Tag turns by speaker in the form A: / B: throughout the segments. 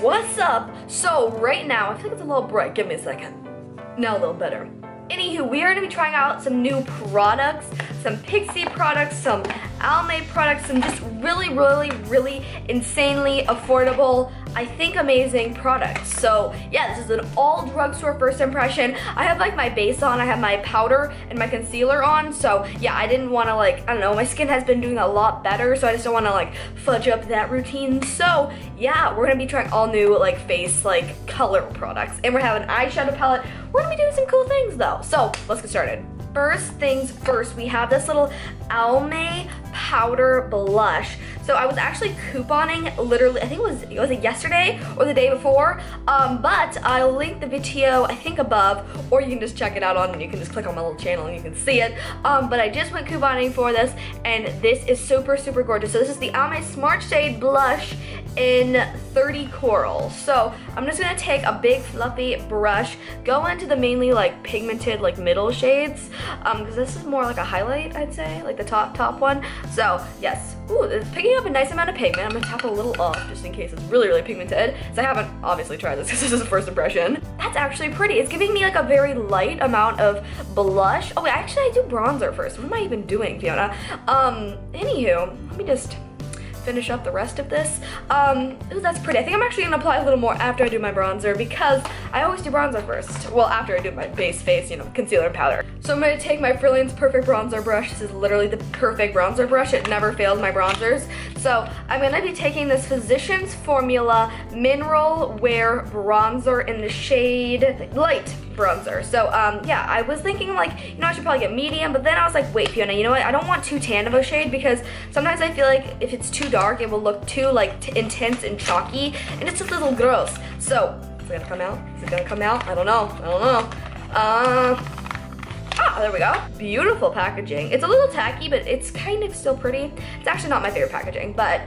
A: What's up? So right now, I feel like it's a little bright. Give me a second. Now a little better. Anywho, we are gonna be trying out some new products, some Pixi products, some Almay products, some just really, really, really insanely affordable, I think amazing products. So yeah, this is an all drugstore first impression. I have like my base on, I have my powder and my concealer on. So yeah, I didn't wanna like, I don't know, my skin has been doing a lot better. So I just don't wanna like fudge up that routine. So yeah, we're gonna be trying all new like face like color products. And we're having an eyeshadow palette. We're gonna be doing some cool things though. So let's get started. First things first, we have this little Almay powder blush. So I was actually couponing literally, I think it was, it was yesterday or the day before? Um, but I'll link the video, I think above, or you can just check it out on, you can just click on my little channel and you can see it. Um, but I just went couponing for this and this is super, super gorgeous. So this is the Almay Smart Shade Blush in 30 Coral. So I'm just gonna take a big fluffy brush, go into the mainly like pigmented like middle shades, um, because this is more like a highlight, I'd say, like the top, top one. So yes, ooh, it's picking up a nice amount of pigment. I'm gonna tap a little off just in case it's really, really pigmented. So I haven't obviously tried this because this is a first impression. That's actually pretty. It's giving me like a very light amount of blush. Oh wait, actually I do bronzer first. What am I even doing, Fiona? Um, anywho, let me just finish up the rest of this. Um, ooh, that's pretty. I think I'm actually gonna apply a little more after I do my bronzer because I always do bronzer first. Well, after I do my base face, you know, concealer and powder. So I'm gonna take my Frilliance Perfect Bronzer Brush. This is literally the perfect bronzer brush. It never fails my bronzers. So I'm gonna be taking this Physicians Formula Mineral Wear Bronzer in the shade Light bronzer. So um, yeah, I was thinking like, you know, I should probably get medium, but then I was like, wait, Fiona, you know what? I don't want too tan of a shade because sometimes I feel like if it's too dark, it will look too like intense and chalky, and it's a little gross. So, is it gonna come out? Is it gonna come out? I don't know. I don't know. Uh, Ah, there we go. Beautiful packaging. It's a little tacky, but it's kind of still pretty. It's actually not my favorite packaging, but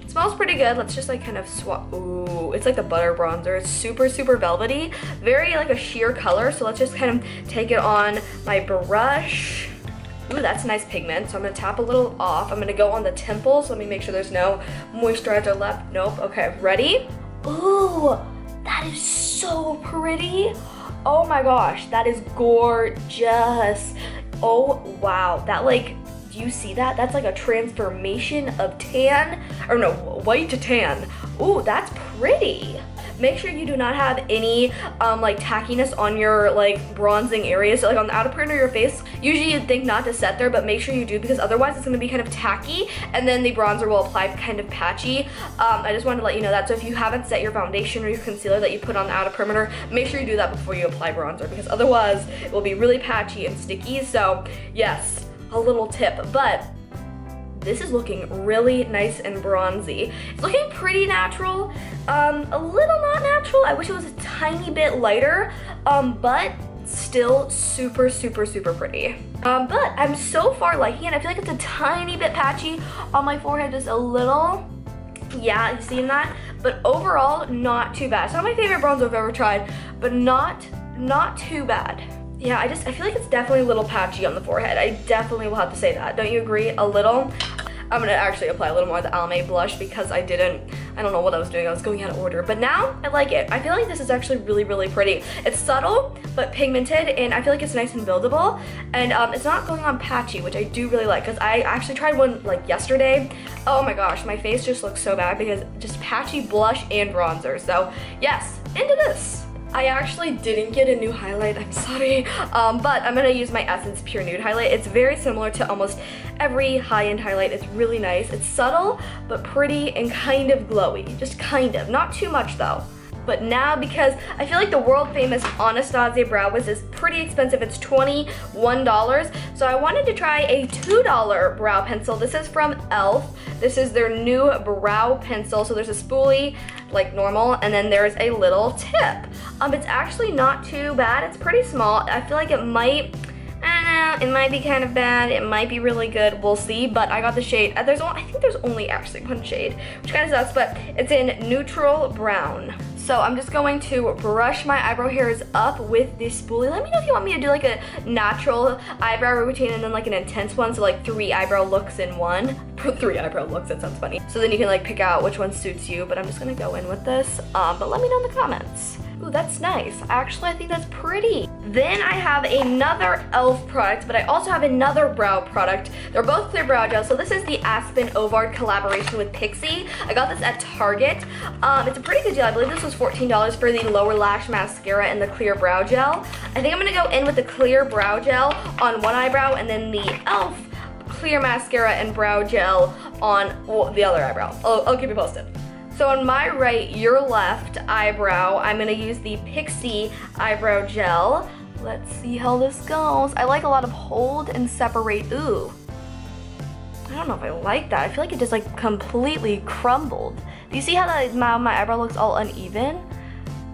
A: it smells pretty good. Let's just like kind of swap. Ooh, it's like the butter bronzer. It's super, super velvety. Very like a sheer color. So let's just kind of take it on my brush. Ooh, that's a nice pigment. So I'm gonna tap a little off. I'm gonna go on the temples. Let me make sure there's no moisturizer left. Nope, okay, ready? Ooh, that is so pretty. Oh my gosh, that is gorgeous. Oh wow, that like, do you see that? That's like a transformation of tan, or no, white to tan. Ooh, that's pretty. Make sure you do not have any um, like tackiness on your like bronzing areas. So like on the outer part of your face, usually you'd think not to set there, but make sure you do because otherwise it's gonna be kind of tacky and then the bronzer will apply kind of patchy. Um, I just wanted to let you know that. So if you haven't set your foundation or your concealer that you put on the outer perimeter, make sure you do that before you apply bronzer because otherwise it will be really patchy and sticky. So yes, a little tip, but this is looking really nice and bronzy. It's looking pretty natural, um, a little not natural. I wish it was a tiny bit lighter, um, but still super, super, super pretty. Um, but I'm so far liking it. I feel like it's a tiny bit patchy on my forehead, just a little. Yeah, you seen that? But overall, not too bad. It's not my favorite bronzer I've ever tried, but not, not too bad. Yeah, I just, I feel like it's definitely a little patchy on the forehead. I definitely will have to say that. Don't you agree? A little? I'm gonna actually apply a little more of the Almay blush because I didn't, I don't know what I was doing. I was going out of order, but now I like it. I feel like this is actually really, really pretty. It's subtle, but pigmented, and I feel like it's nice and buildable. And um, it's not going on patchy, which I do really like because I actually tried one like yesterday. Oh my gosh, my face just looks so bad because just patchy blush and bronzer. So yes, into this. I actually didn't get a new highlight, I'm sorry. Um, but I'm gonna use my Essence Pure Nude highlight. It's very similar to almost every high-end highlight. It's really nice. It's subtle, but pretty and kind of glowy. Just kind of, not too much though but now because I feel like the world famous Anastasia Brow Wiz is pretty expensive. It's $21. So I wanted to try a $2 brow pencil. This is from e.l.f. This is their new brow pencil. So there's a spoolie like normal and then there's a little tip. Um, it's actually not too bad. It's pretty small. I feel like it might I don't know, it might be kind of bad, it might be really good, we'll see, but I got the shade, uh, there's I think there's only actually one shade, which kind of sucks, but it's in neutral brown. So I'm just going to brush my eyebrow hairs up with this spoolie. Let me know if you want me to do like a natural eyebrow routine and then like an intense one. So like three eyebrow looks in one. three eyebrow looks, that sounds funny. So then you can like pick out which one suits you, but I'm just gonna go in with this. Um, but let me know in the comments. Ooh, that's nice. Actually, I think that's pretty. Then I have another e.l.f. product, but I also have another brow product. They're both clear brow gel. So this is the Aspyn Ovard collaboration with Pixi. I got this at Target. Um, it's a pretty good deal. I believe this was $14 for the lower lash mascara and the clear brow gel. I think I'm gonna go in with the clear brow gel on one eyebrow and then the e.l.f. clear mascara and brow gel on the other eyebrow. I'll, I'll keep you posted. So on my right, your left eyebrow, I'm gonna use the Pixi eyebrow gel. Let's see how this goes. I like a lot of hold and separate. Ooh. I don't know if I like that. I feel like it just like completely crumbled. Do you see how that, my, my eyebrow looks all uneven?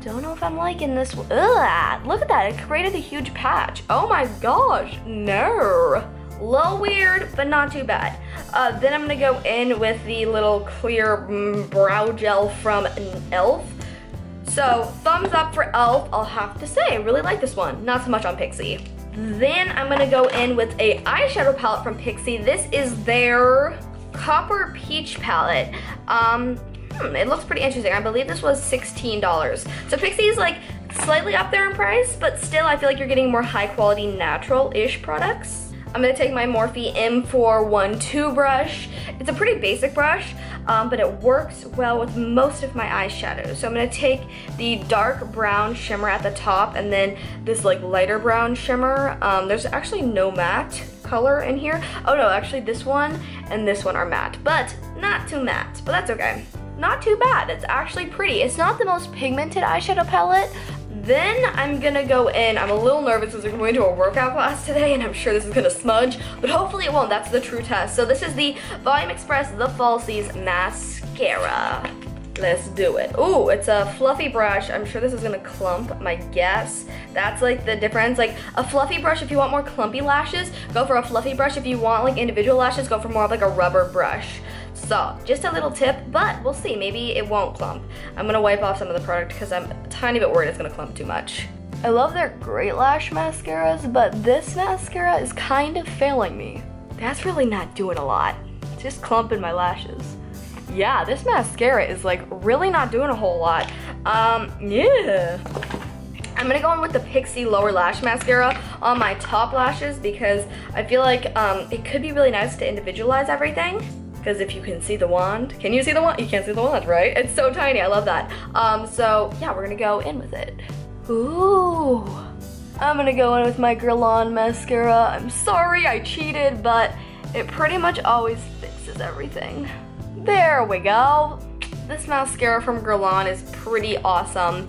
A: Don't know if I'm liking this. Ugh, look at that, it created a huge patch. Oh my gosh, no. Little weird, but not too bad. Uh, then I'm gonna go in with the little clear mm, brow gel from e.l.f. So thumbs up for e.l.f. I'll have to say, I really like this one. Not so much on Pixi. Then I'm gonna go in with a eyeshadow palette from Pixi. This is their Copper Peach palette. Um, hmm, it looks pretty interesting. I believe this was $16. So Pixi is like slightly up there in price, but still I feel like you're getting more high quality natural-ish products. I'm gonna take my Morphe M412 brush. It's a pretty basic brush, um, but it works well with most of my eyeshadows. So I'm gonna take the dark brown shimmer at the top and then this like lighter brown shimmer. Um, there's actually no matte color in here. Oh no, actually this one and this one are matte, but not too matte, but that's okay. Not too bad, it's actually pretty. It's not the most pigmented eyeshadow palette, then I'm gonna go in, I'm a little nervous because we're going to a workout class today and I'm sure this is gonna smudge, but hopefully it won't, that's the true test. So this is the Volume Express The Falsies Mascara. Let's do it. Ooh, it's a fluffy brush. I'm sure this is gonna clump, my guess. That's like the difference. Like a fluffy brush, if you want more clumpy lashes, go for a fluffy brush. If you want like individual lashes, go for more of like a rubber brush. So just a little tip, but we'll see, maybe it won't clump. I'm gonna wipe off some of the product because I'm a tiny bit worried it's gonna clump too much. I love their Great Lash mascaras, but this mascara is kind of failing me. That's really not doing a lot. It's just clumping my lashes. Yeah, this mascara is like really not doing a whole lot. Um, yeah. I'm gonna go in with the Pixi Lower Lash Mascara on my top lashes because I feel like um, it could be really nice to individualize everything because if you can see the wand, can you see the wand? You can't see the wand, right? It's so tiny, I love that. Um, so yeah, we're gonna go in with it. Ooh. I'm gonna go in with my Guerlain mascara. I'm sorry I cheated, but it pretty much always fixes everything. There we go. This mascara from Guerlain is pretty awesome.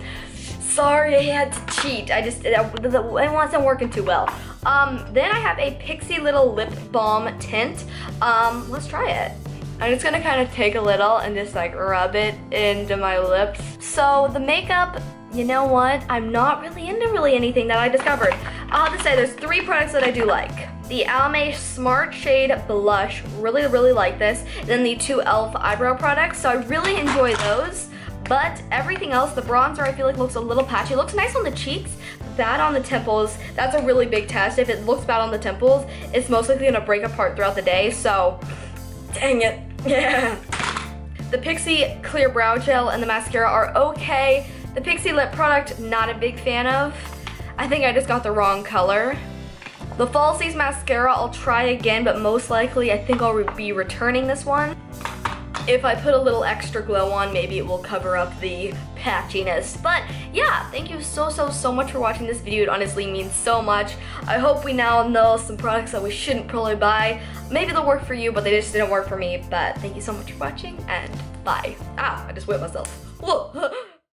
A: Sorry I had to cheat. I just, it, it wasn't working too well. Um, then I have a Pixi Little Lip Balm Tint. Um, let's try it. I'm just gonna kind of take a little and just like rub it into my lips. So the makeup, you know what? I'm not really into really anything that I discovered. I'll have to say there's three products that I do like. The Almay Smart Shade Blush, really, really like this. And then the two e.l.f. eyebrow products, so I really enjoy those. But everything else, the bronzer I feel like looks a little patchy. It looks nice on the cheeks, bad on the temples. That's a really big test. If it looks bad on the temples, it's most likely gonna break apart throughout the day, so dang it. Yeah. The Pixi Clear Brow Gel and the mascara are okay. The Pixi Lip product, not a big fan of. I think I just got the wrong color. The Falsies mascara, I'll try again, but most likely I think I'll be returning this one. If I put a little extra glow on, maybe it will cover up the patchiness. But yeah, thank you so, so, so much for watching this video. It honestly means so much. I hope we now know some products that we shouldn't probably buy. Maybe they'll work for you, but they just didn't work for me. But thank you so much for watching, and bye. Ah, I just whipped myself. Whoa.